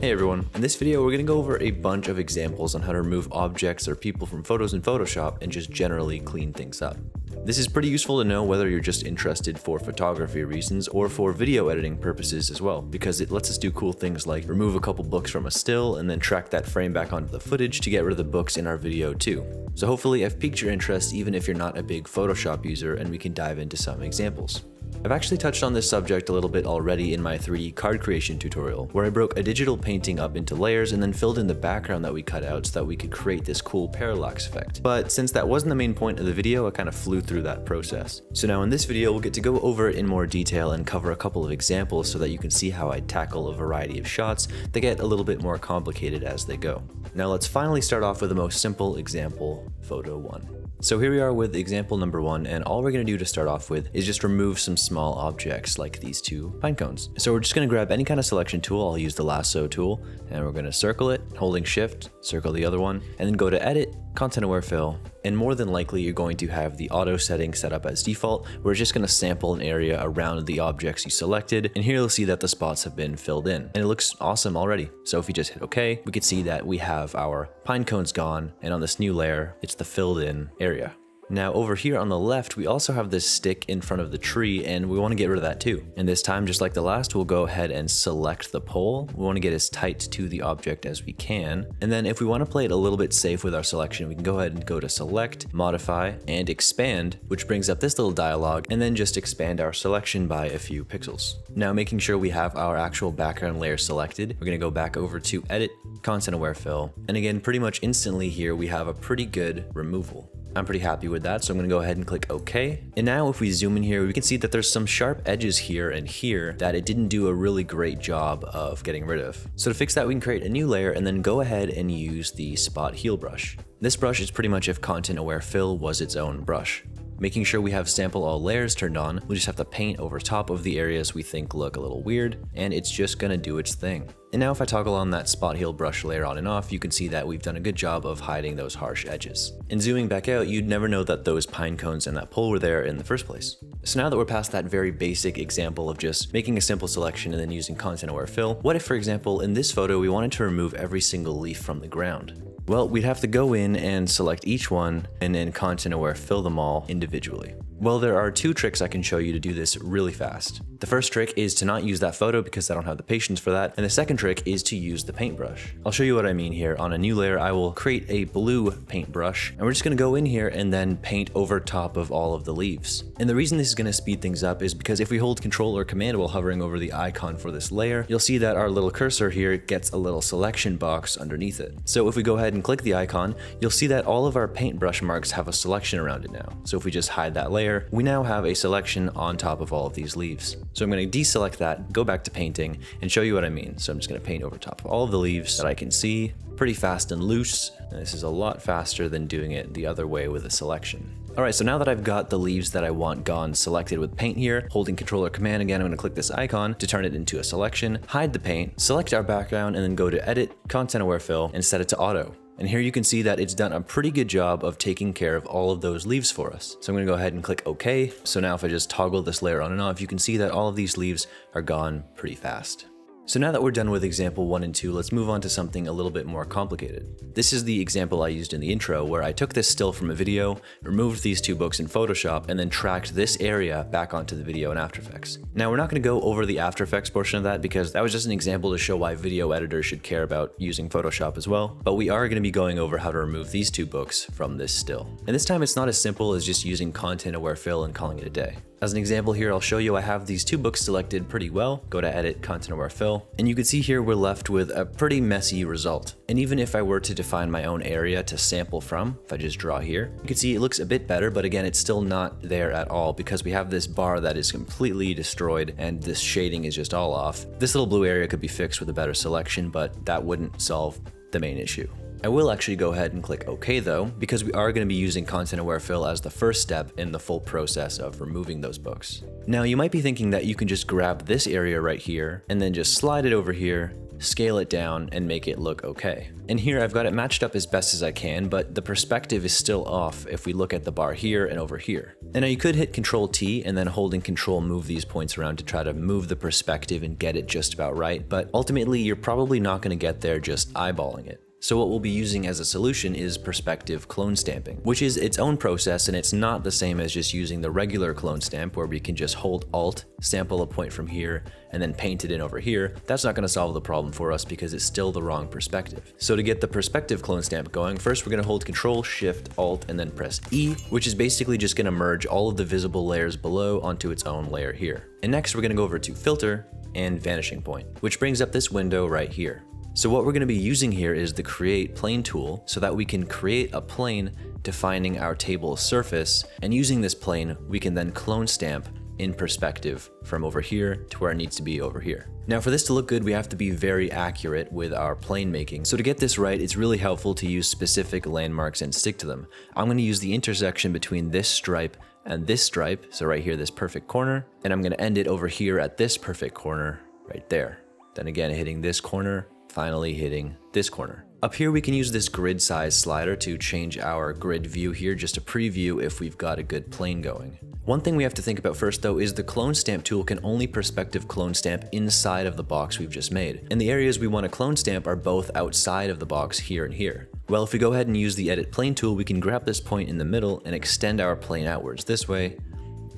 Hey everyone, in this video we're going to go over a bunch of examples on how to remove objects or people from photos in Photoshop and just generally clean things up. This is pretty useful to know whether you're just interested for photography reasons or for video editing purposes as well, because it lets us do cool things like remove a couple books from a still and then track that frame back onto the footage to get rid of the books in our video too. So hopefully I've piqued your interest even if you're not a big Photoshop user and we can dive into some examples. I've actually touched on this subject a little bit already in my 3D card creation tutorial, where I broke a digital painting up into layers and then filled in the background that we cut out so that we could create this cool parallax effect. But since that wasn't the main point of the video, I kind of flew through that process. So now in this video, we'll get to go over it in more detail and cover a couple of examples so that you can see how I tackle a variety of shots that get a little bit more complicated as they go. Now let's finally start off with the most simple example, photo 1. So here we are with example number one, and all we're gonna do to start off with is just remove some small objects like these two pine cones. So we're just gonna grab any kind of selection tool, I'll use the lasso tool, and we're gonna circle it, holding shift, circle the other one, and then go to edit, content aware fill, and more than likely you're going to have the auto setting set up as default, We're just going to sample an area around the objects you selected, and here you'll see that the spots have been filled in, and it looks awesome already. So if we just hit OK, we can see that we have our pine cones gone, and on this new layer, it's the filled in area. Now over here on the left, we also have this stick in front of the tree and we want to get rid of that too. And this time, just like the last, we'll go ahead and select the pole. We want to get as tight to the object as we can. And then if we want to play it a little bit safe with our selection, we can go ahead and go to select, modify, and expand, which brings up this little dialog, and then just expand our selection by a few pixels. Now making sure we have our actual background layer selected, we're going to go back over to edit, content aware fill. And again, pretty much instantly here, we have a pretty good removal. I'm pretty happy with that, so I'm gonna go ahead and click OK. And now if we zoom in here, we can see that there's some sharp edges here and here that it didn't do a really great job of getting rid of. So to fix that, we can create a new layer and then go ahead and use the spot heal brush. This brush is pretty much if content aware fill was its own brush. Making sure we have sample all layers turned on, we just have to paint over top of the areas we think look a little weird, and it's just gonna do its thing. And now if I toggle on that spot heal brush layer on and off, you can see that we've done a good job of hiding those harsh edges. And zooming back out, you'd never know that those pine cones and that pole were there in the first place. So now that we're past that very basic example of just making a simple selection and then using content aware fill, what if for example in this photo we wanted to remove every single leaf from the ground? Well, we'd have to go in and select each one and then content aware fill them all individually. Well, there are two tricks I can show you to do this really fast. The first trick is to not use that photo because I don't have the patience for that, and the second trick is to use the paintbrush. I'll show you what I mean here. On a new layer, I will create a blue paintbrush, and we're just gonna go in here and then paint over top of all of the leaves. And the reason this is gonna speed things up is because if we hold control or command while hovering over the icon for this layer, you'll see that our little cursor here gets a little selection box underneath it. So if we go ahead and click the icon, you'll see that all of our paintbrush marks have a selection around it now. So if we just hide that layer, layer, we now have a selection on top of all of these leaves. So I'm going to deselect that, go back to painting, and show you what I mean. So I'm just going to paint over top of all of the leaves that I can see, pretty fast and loose. And this is a lot faster than doing it the other way with a selection. Alright, so now that I've got the leaves that I want gone selected with paint here, holding control or command again, I'm going to click this icon to turn it into a selection, hide the paint, select our background, and then go to edit, content aware fill, and set it to auto. And here you can see that it's done a pretty good job of taking care of all of those leaves for us. So I'm gonna go ahead and click OK. So now if I just toggle this layer on and off, you can see that all of these leaves are gone pretty fast. So now that we're done with example 1 and 2, let's move on to something a little bit more complicated. This is the example I used in the intro, where I took this still from a video, removed these two books in Photoshop, and then tracked this area back onto the video in After Effects. Now we're not going to go over the After Effects portion of that because that was just an example to show why video editors should care about using Photoshop as well, but we are going to be going over how to remove these two books from this still. And this time it's not as simple as just using content aware fill and calling it a day. As an example here, I'll show you I have these two books selected pretty well. Go to edit, content aware fill, and you can see here we're left with a pretty messy result. And even if I were to define my own area to sample from, if I just draw here, you can see it looks a bit better, but again, it's still not there at all because we have this bar that is completely destroyed and this shading is just all off. This little blue area could be fixed with a better selection, but that wouldn't solve the main issue. I will actually go ahead and click OK though, because we are going to be using Content Aware Fill as the first step in the full process of removing those books. Now you might be thinking that you can just grab this area right here and then just slide it over here scale it down, and make it look okay. And here I've got it matched up as best as I can, but the perspective is still off if we look at the bar here and over here. And now you could hit Control T and then holding Control move these points around to try to move the perspective and get it just about right, but ultimately you're probably not going to get there just eyeballing it. So what we'll be using as a solution is perspective clone stamping, which is its own process and it's not the same as just using the regular clone stamp where we can just hold Alt, sample a point from here, and then paint it in over here. That's not going to solve the problem for us because it's still the wrong perspective. So to get the perspective clone stamp going, first we're going to hold Control, Shift, Alt, and then press E, which is basically just going to merge all of the visible layers below onto its own layer here. And next we're going to go over to Filter and Vanishing Point, which brings up this window right here. So what we're going to be using here is the create plane tool so that we can create a plane defining our table surface and using this plane we can then clone stamp in perspective from over here to where it needs to be over here. Now for this to look good we have to be very accurate with our plane making. So to get this right it's really helpful to use specific landmarks and stick to them. I'm going to use the intersection between this stripe and this stripe, so right here this perfect corner, and I'm going to end it over here at this perfect corner right there. Then again hitting this corner finally hitting this corner. Up here we can use this grid size slider to change our grid view here just to preview if we've got a good plane going. One thing we have to think about first though is the clone stamp tool can only perspective clone stamp inside of the box we've just made. And the areas we want to clone stamp are both outside of the box here and here. Well, if we go ahead and use the edit plane tool, we can grab this point in the middle and extend our plane outwards this way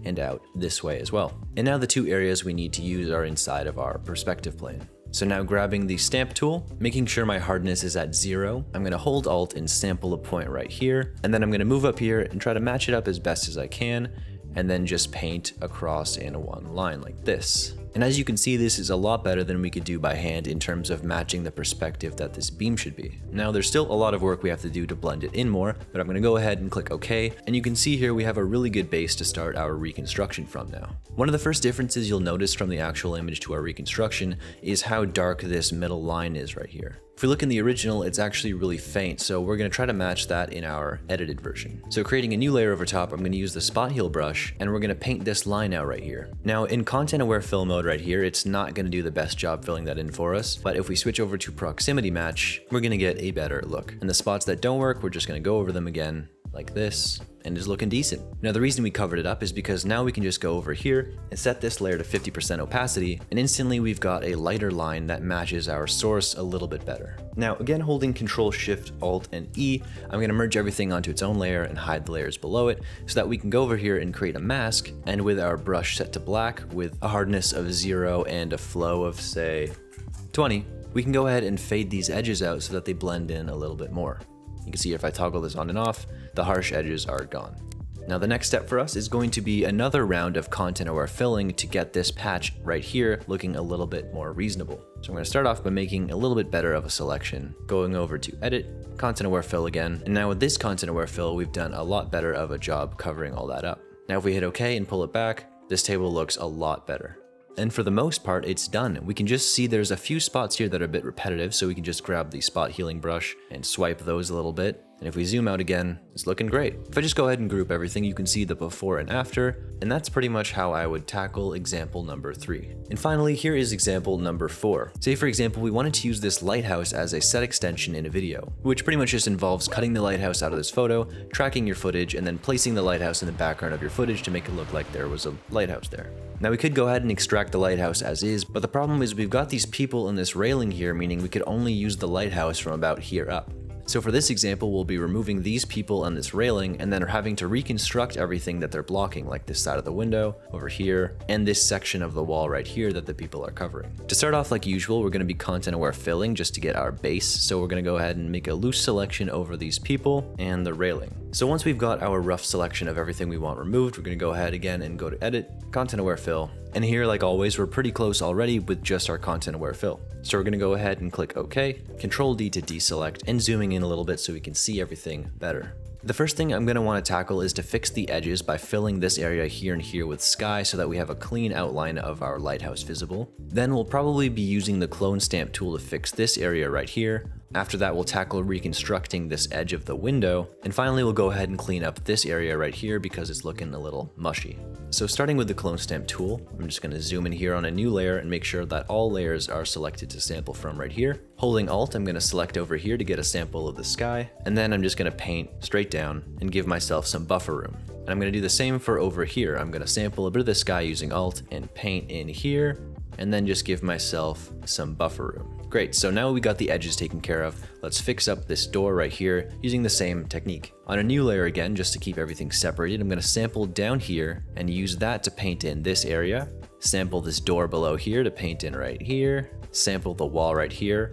and out this way as well. And now the two areas we need to use are inside of our perspective plane. So now grabbing the stamp tool, making sure my hardness is at zero, I'm gonna hold alt and sample a point right here, and then I'm gonna move up here and try to match it up as best as I can, and then just paint across in one line like this. And as you can see, this is a lot better than we could do by hand in terms of matching the perspective that this beam should be. Now there's still a lot of work we have to do to blend it in more, but I'm gonna go ahead and click OK, and you can see here we have a really good base to start our reconstruction from now. One of the first differences you'll notice from the actual image to our reconstruction is how dark this middle line is right here. If we look in the original, it's actually really faint, so we're going to try to match that in our edited version. So creating a new layer over top, I'm going to use the spot heal brush, and we're going to paint this line out right here. Now in content aware fill mode right here, it's not to do the best job filling that in for us, but if we switch over to proximity match, we're to get a better look. And the spots that don't work, we're just to go over them again, like this, and is looking decent. Now the reason we covered it up is because now we can just go over here and set this layer to 50% opacity, and instantly we've got a lighter line that matches our source a little bit better. Now again holding Control Shift Alt and E, I'm going to merge everything onto its own layer and hide the layers below it so that we can go over here and create a mask, and with our brush set to black with a hardness of 0 and a flow of say 20, we can go ahead and fade these edges out so that they blend in a little bit more. You can see if I toggle this on and off, the harsh edges are gone. Now the next step for us is going to be another round of content aware filling to get this patch right here looking a little bit more reasonable. So I'm going to start off by making a little bit better of a selection, going over to edit, content aware fill again, and now with this content aware fill we've done a lot better of a job covering all that up. Now if we hit OK and pull it back, this table looks a lot better. And for the most part, it's done. We can just see there's a few spots here that are a bit repetitive, so we can just grab the spot healing brush and swipe those a little bit. And if we zoom out again, it's looking great. If I just go ahead and group everything, you can see the before and after, and that's pretty much how I would tackle example number three. And finally, here is example number four. Say for example, we wanted to use this lighthouse as a set extension in a video, which pretty much just involves cutting the lighthouse out of this photo, tracking your footage, and then placing the lighthouse in the background of your footage to make it look like there was a lighthouse there. Now we could go ahead and extract the lighthouse as is, but the problem is we've got these people in this railing here, meaning we could only use the lighthouse from about here up. So for this example, we'll be removing these people on this railing and then having to reconstruct everything that they're blocking, like this side of the window, over here, and this section of the wall right here that the people are covering. To start off like usual, we're going to be content aware filling just to get our base. So we're going to go ahead and make a loose selection over these people and the railing. So once we've got our rough selection of everything we want removed, we're going to go ahead again and go to edit, content aware fill, and here, like always, we're pretty close already with just our content aware fill. So we're gonna go ahead and click OK, Control D to deselect, and zooming in a little bit so we can see everything better. The first thing I'm going to want to tackle is to fix the edges by filling this area here and here with sky so that we have a clean outline of our lighthouse visible. Then we'll probably be using the clone stamp tool to fix this area right here, After that, we'll tackle reconstructing this edge of the window. And finally, we'll go ahead and clean up this area right here because it's looking a little mushy. So starting with the clone stamp tool, I'm just gonna zoom in here on a new layer and make sure that all layers are selected to sample from right here. Holding Alt, I'm gonna select over here to get a sample of the sky. And then I'm just gonna paint straight down and give myself some buffer room. And I'm gonna do the same for over here. I'm gonna sample a bit of the sky using Alt and paint in here, and then just give myself some buffer room. Great, so now we got the edges taken care of. Let's fix up this door right here using the same technique. On a new layer again, just to keep everything separated, I'm gonna sample down here and use that to paint in this area. Sample this door below here to paint in right here. Sample the wall right here,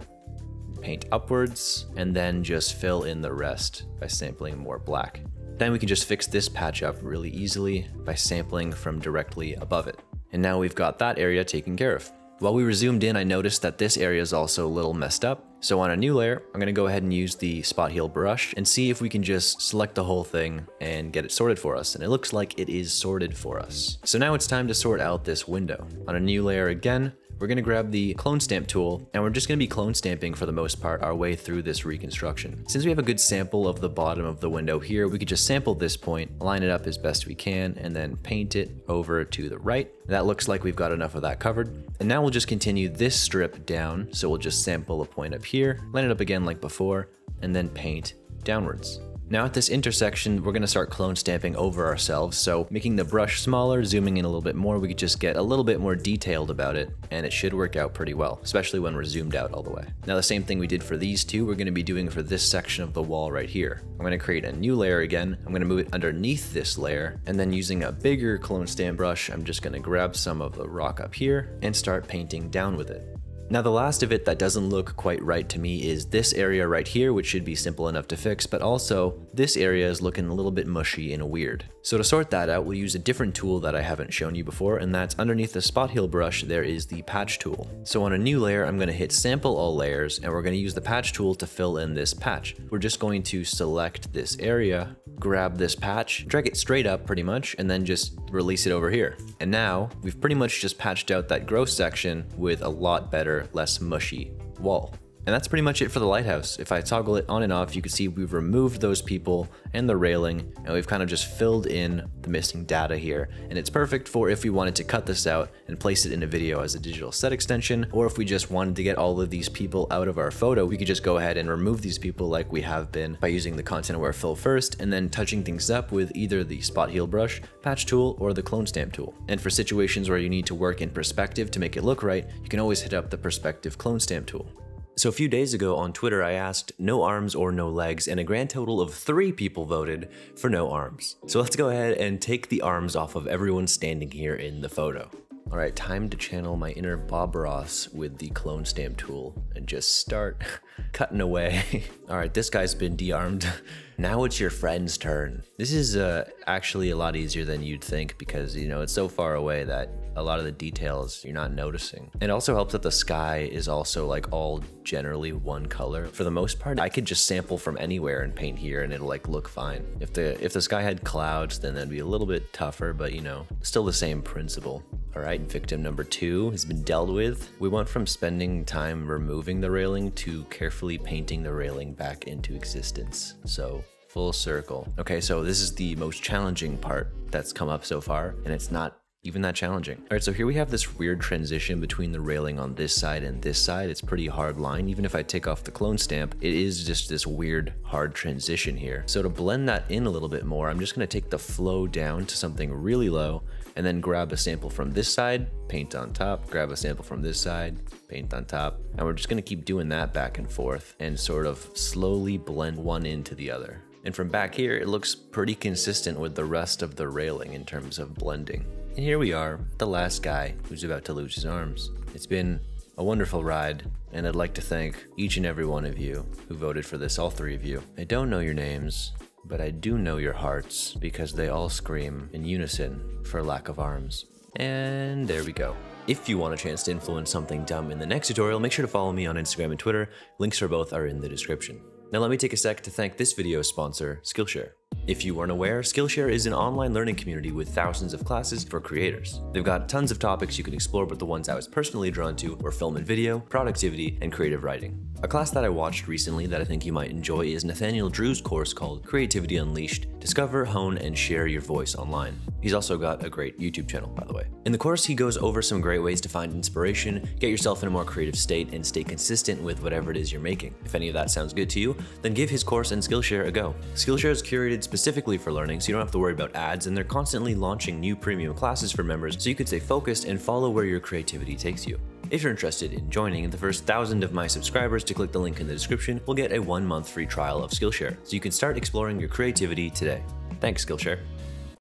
paint upwards, and then just fill in the rest by sampling more black. Then we can just fix this patch up really easily by sampling from directly above it. And now we've got that area taken care of. While we were zoomed in, I noticed that this area is also a little messed up. So on a new layer, I'm gonna go ahead and use the spot heal brush and see if we can just select the whole thing and get it sorted for us. And it looks like it is sorted for us. So now it's time to sort out this window. On a new layer again, we're gonna grab the clone stamp tool and we're just gonna be clone stamping for the most part our way through this reconstruction. Since we have a good sample of the bottom of the window here, we could just sample this point, line it up as best we can, and then paint it over to the right. That looks like we've got enough of that covered. And now we'll just continue this strip down. So we'll just sample a point up here, line it up again like before, and then paint downwards. Now at this intersection, we're gonna start clone stamping over ourselves, so making the brush smaller, zooming in a little bit more, we could just get a little bit more detailed about it, and it should work out pretty well, especially when we're zoomed out all the way. Now the same thing we did for these two, we're gonna be doing for this section of the wall right here. I'm gonna create a new layer again, I'm gonna move it underneath this layer, and then using a bigger clone stamp brush, I'm just gonna grab some of the rock up here and start painting down with it. Now the last of it that doesn't look quite right to me is this area right here, which should be simple enough to fix, but also this area is looking a little bit mushy and weird. So to sort that out, we'll use a different tool that I haven't shown you before, and that's underneath the spot heal brush, there is the patch tool. So on a new layer, I'm gonna hit sample all layers, and we're gonna use the patch tool to fill in this patch. We're just going to select this area, grab this patch, drag it straight up pretty much, and then just release it over here. And now we've pretty much just patched out that gross section with a lot better, less mushy wall. And that's pretty much it for the lighthouse. If I toggle it on and off, you can see we've removed those people and the railing, and we've kind of just filled in the missing data here. And it's perfect for if we wanted to cut this out and place it in a video as a digital set extension, or if we just wanted to get all of these people out of our photo, we could just go ahead and remove these people like we have been by using the content aware fill first, and then touching things up with either the spot heal brush, patch tool, or the clone stamp tool. And for situations where you need to work in perspective to make it look right, you can always hit up the perspective clone stamp tool. So a few days ago on Twitter, I asked no arms or no legs, and a grand total of three people voted for no arms. So let's go ahead and take the arms off of everyone standing here in the photo. All right, time to channel my inner Bob Ross with the clone stamp tool and just start cutting away. All right, this guy's been de-armed. now it's your friend's turn. This is uh, actually a lot easier than you'd think because, you know, it's so far away that a lot of the details you're not noticing. It also helps that the sky is also like all generally one color. For the most part, I could just sample from anywhere and paint here and it'll like look fine. If the if the sky had clouds, then that'd be a little bit tougher, but you know, still the same principle. All right, victim number two has been dealt with. We went from spending time removing the railing to carefully painting the railing back into existence. So full circle. Okay, so this is the most challenging part that's come up so far, and it's not even that challenging. All right, so here we have this weird transition between the railing on this side and this side. It's pretty hard line. Even if I take off the clone stamp, it is just this weird hard transition here. So to blend that in a little bit more, I'm just gonna take the flow down to something really low and then grab a sample from this side, paint on top, grab a sample from this side, paint on top. And we're just gonna keep doing that back and forth and sort of slowly blend one into the other. And from back here, it looks pretty consistent with the rest of the railing in terms of blending. And here we are, the last guy who's about to lose his arms. It's been a wonderful ride, and I'd like to thank each and every one of you who voted for this, all three of you. I don't know your names, but I do know your hearts because they all scream in unison for lack of arms. And there we go. If you want a chance to influence something dumb in the next tutorial, make sure to follow me on Instagram and Twitter. Links for both are in the description. Now let me take a sec to thank this video's sponsor, Skillshare. If you weren't aware, Skillshare is an online learning community with thousands of classes for creators. They've got tons of topics you can explore, but the ones I was personally drawn to were film and video, productivity, and creative writing. A class that I watched recently that I think you might enjoy is Nathaniel Drew's course called Creativity Unleashed Discover, Hone, and Share Your Voice Online. He's also got a great YouTube channel, by the way. In the course, he goes over some great ways to find inspiration, get yourself in a more creative state, and stay consistent with whatever it is you're making. If any of that sounds good to you, then give his course and Skillshare a go. Skillshare is curated specifically for learning, so you don't have to worry about ads, and they're constantly launching new premium classes for members so you can stay focused and follow where your creativity takes you. If you're interested in joining, the first thousand of my subscribers to click the link in the description will get a one month free trial of Skillshare, so you can start exploring your creativity today. Thanks, Skillshare.